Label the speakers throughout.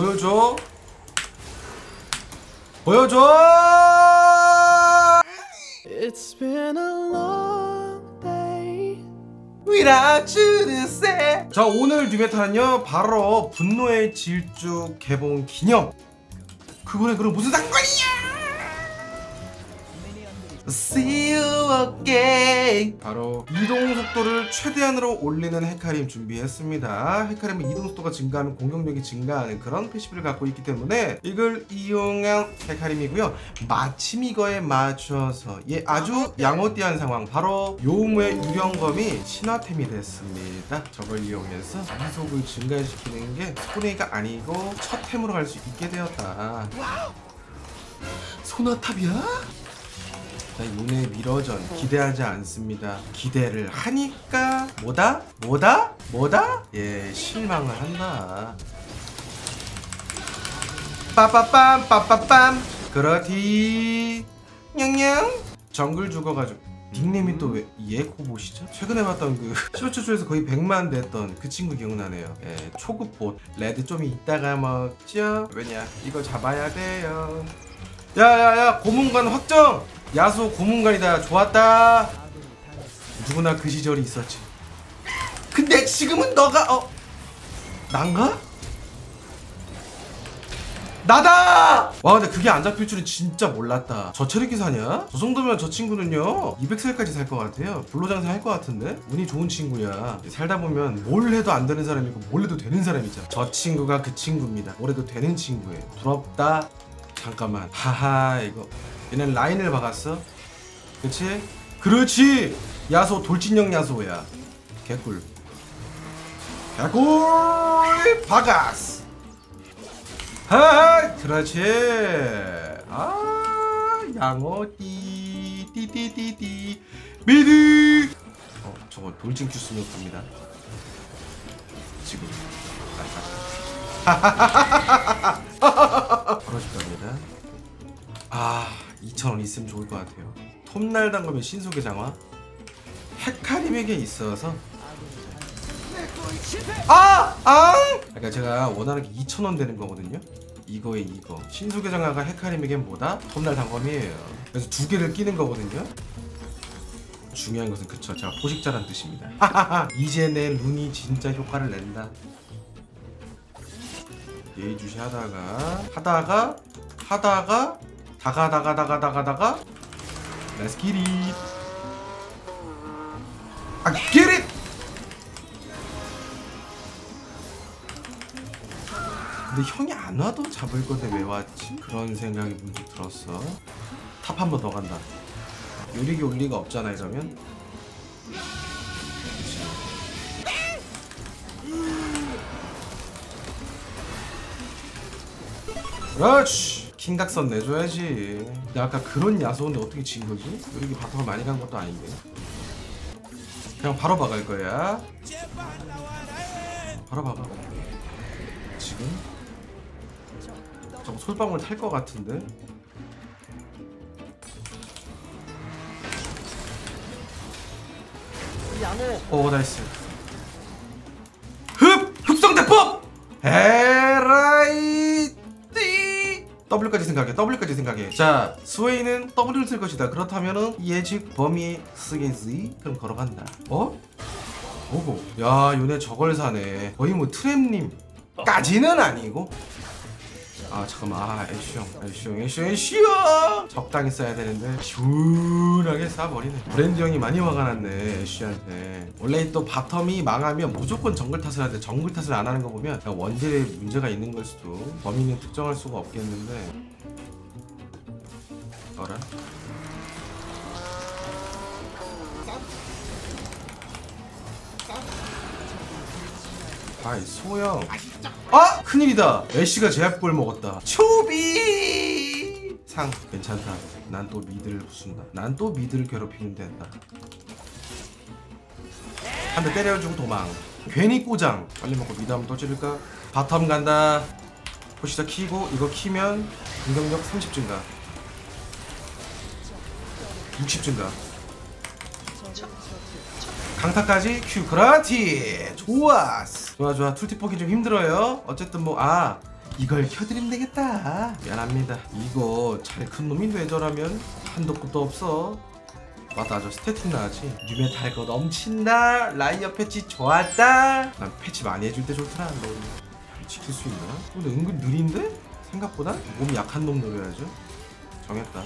Speaker 1: 보여줘. 보여줘!
Speaker 2: It's been a long day.
Speaker 1: without you to say 자 오늘 뉴메타는요 바로 분노의 질주 개봉 기념. 그거네 그럼 무슨 상관이야? See you again 바로 이동 속도를 최대한으로 올리는 헤카림 준비했습니다. 헤카림은 이동 속도가 증가하면 공격력이 증가하는 그런 패시브를 갖고 있기 때문에 이걸 이용한 헤카림이고요. 마침 이거에 맞춰서 얘 아주 양호띠한 상황. 바로 요무의 유령검이 신화템이 됐습니다. 저걸 이용해서 이속을 증가시키는 게 손해가 아니고 첫 템으로 갈 수 있게 되었다. 소나탑이야? 자, 요네 미러전 기대하지 않습니다. 기대를 하니까 뭐다? 뭐다? 뭐다? 예, 실망을 한다. 빠빠빰 빠빠빰 그렇디 냥냥 정글 죽어가지고 닉네임이 또 왜 예코봇이죠? 최근에 봤던 그 쇼츠쇼에서 거의 100만 됐던 그 친구 기억나네요. 예, 초급봇 레드 좀 이따가 먹죠. 왜냐 이거 잡아야 돼요. 야야야 고문관 확정! 야수 고문관이다. 좋았다. 누구나 그 시절이 있었지. 근데 지금은 너가 어? 난가? 나다! 와 근데 그게 안 잡힐 줄은 진짜 몰랐다. 저 체력 기사냐? 저 정도면 저 친구는요 200살까지 살 것 같아요. 불로장생 할것 같은데? 운이 좋은 친구야. 살다 보면 뭘 해도 안 되는 사람이 있고 뭘 해도 되는 사람이 있잖아. 저 친구가 그 친구입니다. 뭘 해도 되는 친구예요. 부럽다. 잠깐만. 하하 이거 얘는 라인을 박았어. 그치? 그렇지! 야소 돌진형 야소야. 개꿀. 개꿀! 박았어. 하하 그렇지. 아 양어띠 띠띠띠띠. 미드! 어 저거 돌진 큐 쓰면 갑니다. 지금. 아 2,000원 있으면 좋을 것 같아요. 톱날 담그면 신속의 장화. 헤카림에게 있어서. 아! 아! 그러니까 제가 원하는 게 2,000원 되는 거거든요. 이거에 이거. 신속의 장화가 헤카림에겐 뭐다? 톱날 단검이에요. 그래서 두 개를 끼는 거거든요. 중요한 것은 그쵸. 제가 포식자란 뜻입니다. 하하하! 이제 내 룬이 진짜 효과를 낸다. 예의주시 하다가 하다가 하다가 다가 다가 다가 다가 다가. Let's get it. 아 get it! 근데 형이 안 와도 잡을 건데 왜 왔지? 그런 생각이 문득 들었어. top 한 번 더 간다. 요릭이 올 리가 없잖아 이러면. 그렇지 킹각선 내줘야지 근데 아까 그런 야스오인데 어떻게 진 거지? 요릭이 bottom을 많이 간 것도 아닌데 그냥 바로 박을 거야 바로 박아 지금? 저거 솔방울 탈 것 같은데? 오 nice 흡! 흡성대법! 에라이 띠 W까지 생각해 W까지 생각해. 자 스웨이는 W를 쓸 것이다. 그렇다면은 예측 범위 쓰겠지? 그럼 걸어간다. 어? 오고 야 요네 저걸 사네. 거의 뭐 트램님 까지는 아니고 아 잠깐만. 아 애쉬형 애쉬형 애쉬형 애쉬형! 적당히 써야 되는데 시원하게 쏴버리네. 브랜드 형이 많이 화가 났네 애쉬한테. 원래 또 bottom이 망하면 무조건 정글 탓을 하는데 정글 탓을 안 하는 거 보면 원딜에 문제가 있는 걸 수도 범인은 특정할 수가 없겠는데. 어라? 아이 소영. 아! 큰일이다. 애쉬가 제압골 먹었다. 초비! 상 괜찮다. 난 또 mid를 부순다. 난 또 mid를 괴롭히면 된다. 한 대 때려주고 도망. 괜히 꼬장. 빨리 먹고 mid 한번 또 찌를까? bottom 간다. 포식자 키고 이거 키면 공격력 30 증가. 60 증가 강타까지 Q 그라티. 좋았어 좋아 좋아. tooltip 보기 좀 힘들어요. 어쨌든 뭐 아 이걸 켜드리면 되겠다. 미안합니다. 이거 차라리 큰 놈이 뇌절하면 한도 끝도 없어. 맞아 저 스태틱 나가지. new meta 할 거 넘친다. 라이어 패치 좋았다. 난 패치 많이 해줄 때 좋더라. 너 지킬 수 있나? 근데 은근 느린데? 생각보다? 몸이 약한 놈 노려야죠. 정했다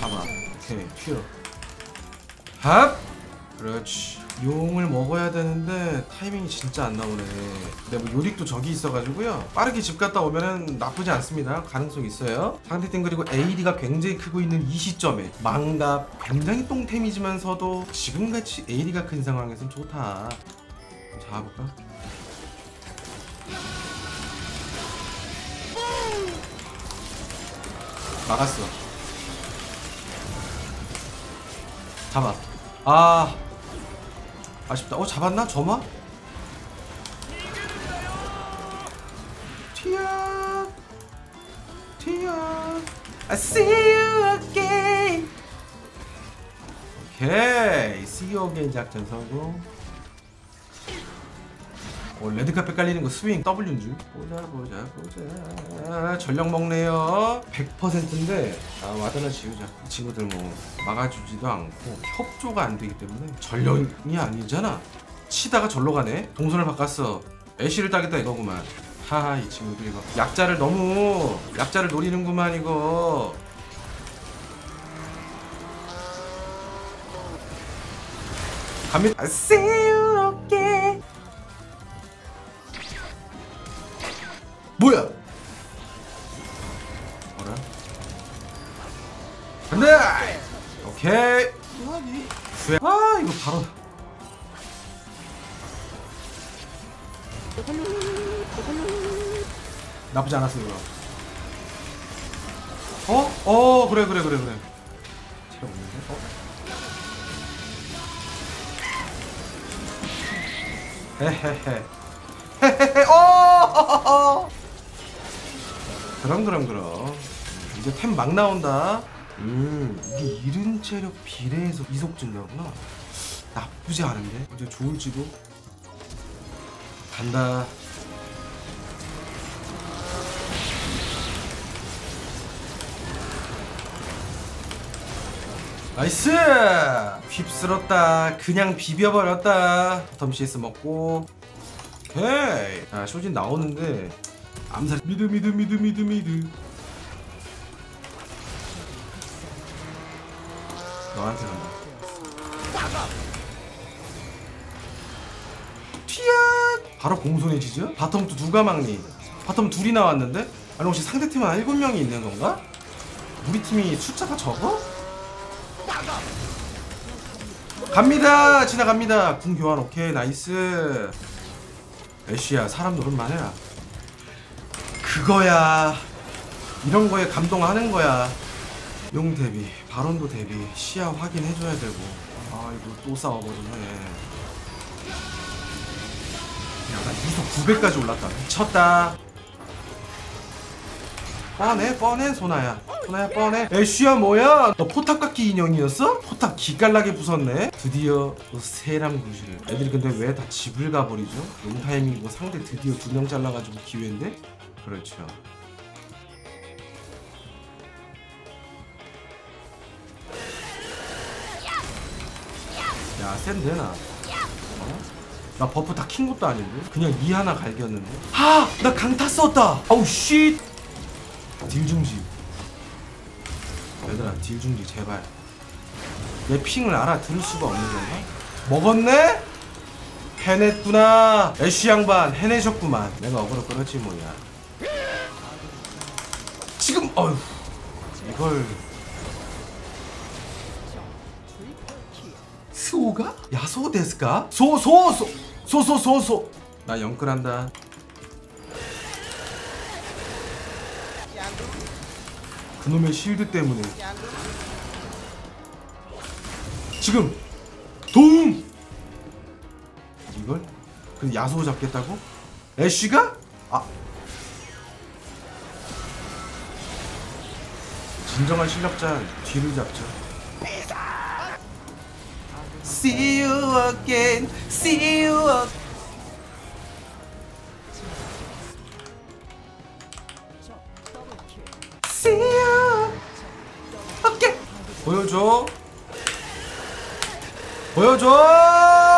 Speaker 1: 잡아. 오케이 튀어. 합! 그렇지. 용을 먹어야 되는데 타이밍이 진짜 안 나오네. 근데 뭐 요릭도 저기 있어가지고요. 빠르게 집 갔다 오면은 나쁘지 않습니다. 가능성 있어요. 상대팀 그리고 AD가 굉장히 크고 있는 이 시점에 망가 굉장히 똥템이지만서도 지금같이 AD가 큰 상황에선 좋다. 좀 잡아볼까? 막았어 잡아. 아 아쉽다. 어 잡았나? 점화? 튀어. 튀어. I see you again. 오케이. See you again 작전 성공 어, 레드카펫 깔리는 거 스윙 W인 줄. 보자 보자 보자. 전력 먹네요. 100%인데 아 와드나 지우자. 이 친구들 뭐 막아주지도 않고 협조가 안 되기 때문에 전력이 아니잖아. 치다가 절로 가네. 동선을 바꿨어. 애쉬를 따겠다 이거구만. 하하 이 친구들 이거. 약자를 너무 약자를 노리는구만 이거. 갑니다. you 뭐야? 뭐라? 간다! 오케이. 아 이거 바로. 나쁘지 않았어 이거. 어? 어 그래 그래 그래 그래. 체력 없는데? 어? 헤헤헤. 헤헤헤. 어! 그럼 그럼 그럼. 이제 템 막 나온다. 음 이게 잃은 체력 비례해서 이속 증가구나. 나쁘지 않은데 이제 좋을지도. 간다. nice! 휩쓸었다. 그냥 비벼버렸다. 텀 CS 먹고. 헤이! 아, 쇼진 나오는데. 암살. mid, mid, mid, mid, mid. 너한테 간다. 튀야! 바로 공손해 지죠? bottom 또 누가 막니? bottom 둘이 나왔는데? 아니 혹시 상대팀은 한 7명이 있는 건가? 우리 팀이 숫자가 적어? 갑니다 지나갑니다 궁 교환 오케이 nice 애쉬야 사람 노릇만 해라 그거야. 이런 거에 감동하는 거야. 용 대비 바론도 대비 시야 확인해줘야 되고. 아 이거 또 싸워버리네. 야나 이속 900까지 올랐다. 미쳤다. 뻔해 뻔해 소나야. 소나야 뻔해. 애쉬야 뭐야? 너 포탑 깎기 인형이었어? 포탑 기깔나게 부쉈네. 드디어 그 사람 구실을. 애들이 근데 왜 다 집을 가버리죠? 용 타이밍이고 상대 드디어 두 명 잘라가지고 기회인데? 그렇죠. 야 센데 나? 어? 나 buff 다 킨 것도 아닌데? 그냥 E 하나 갈겼는데? 하 나 강타 썼다! 아우 shit! 딜 중지. 얘들아 딜 중지 제발. 내 핑을 알아들을 수가 없는 건가? 먹었네? 해냈구나. 애쉬 양반 해내셨구만. 내가 어그로 끌었지 뭐야 어휴 이걸 스오가? 야소 데스까? 소소소 소소소소 나 영끌한다 그놈의 실드 때문에 지금 도움 이걸? 그 야소 잡겠다고? 애쉬가? 아 진정한 실력자 뒤를 잡죠 See you again See you again See you again 보여줘 보여줘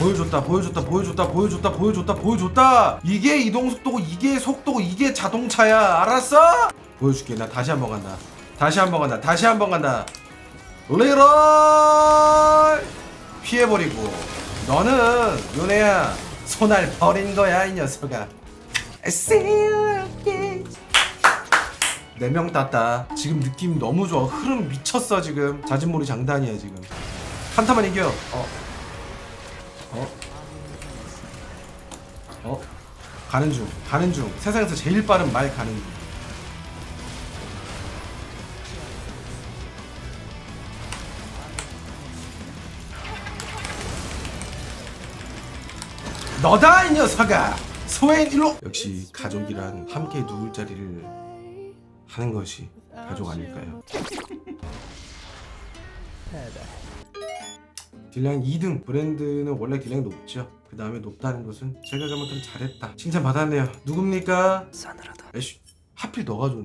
Speaker 1: 보여줬다 보여줬다 보여줬다 보여줬다 보여줬다 보여줬다. 이게 이동속도고 이게 속도고 이게 자동차야. 알았어? 보여줄게. 나 다시 한 번 간다. 다시 한 번 간다. 다시 한 번 간다. 리롤 피해버리고. 너는 요네야 손알 버린 거야 이 녀석아. 네명 땄다. 지금 느낌 너무 좋아. 흐름 미쳤어 지금. 자진몰이 장단이야 지금. 한타만 이겨. 어 어? 어? 가는 중 가는 중 세상에서 제일 빠른 말 가는 중 너다 이 녀석아 소인 일로 역시 가족이란 함께 누울 자리를 하는 것이 가족 아닐까요? 딜량 2등 브랜드는 원래 딜량이 높죠 그 다음에 높다는 것은 제가 그만큼 잘했다 칭찬 받았네요 누굽니까?
Speaker 2: 싸늘하다.
Speaker 1: 애쉬 하필 너가 좋네